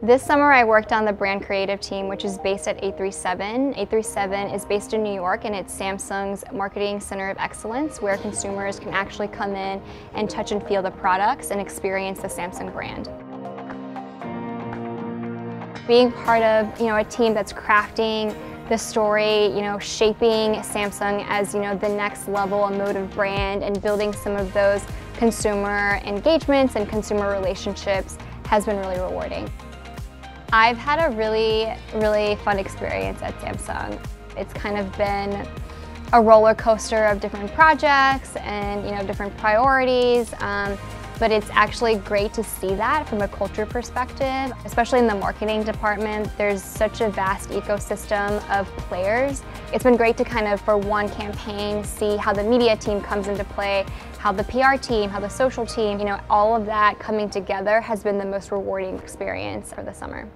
This summer I worked on the brand creative team which is based at 837. 837 is based in New York and it's Samsung's marketing center of excellence where consumers can actually come in and touch and feel the products and experience the Samsung brand. Being part of you know, a team that's crafting the story, you know, shaping Samsung as you know, the next level emotive brand and building some of those consumer engagements and consumer relationships has been really rewarding. I've had a really, really fun experience at Samsung. It's kind of been a roller coaster of different projects and you know different priorities. Um, but it's actually great to see that from a culture perspective, especially in the marketing department. There's such a vast ecosystem of players. It's been great to kind of, for one campaign, see how the media team comes into play, how the PR team, how the social team, you know, all of that coming together has been the most rewarding experience for the summer.